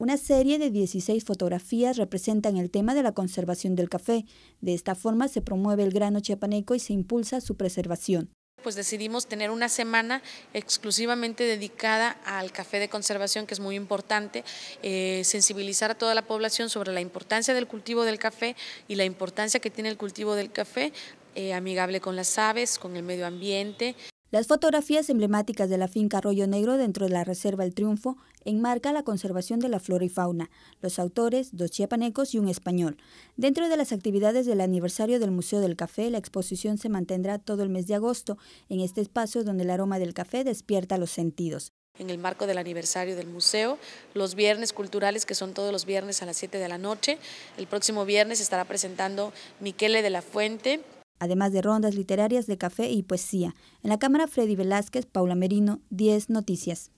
Una serie de 16 fotografías representan el tema de la conservación del café. De esta forma se promueve el grano chiapaneco y se impulsa su preservación. Pues decidimos tener una semana exclusivamente dedicada al café de conservación, que es muy importante, eh, sensibilizar a toda la población sobre la importancia del cultivo del café y la importancia que tiene el cultivo del café, eh, amigable con las aves, con el medio ambiente. Las fotografías emblemáticas de la finca Arroyo Negro dentro de la Reserva El Triunfo enmarca la conservación de la flora y fauna, los autores, dos chiapanecos y un español. Dentro de las actividades del aniversario del Museo del Café, la exposición se mantendrá todo el mes de agosto en este espacio donde el aroma del café despierta los sentidos. En el marco del aniversario del museo, los viernes culturales, que son todos los viernes a las 7 de la noche. El próximo viernes estará presentando Miquele de la Fuente, además de rondas literarias de café y poesía. En la Cámara Freddy Velázquez, Paula Merino, 10 Noticias.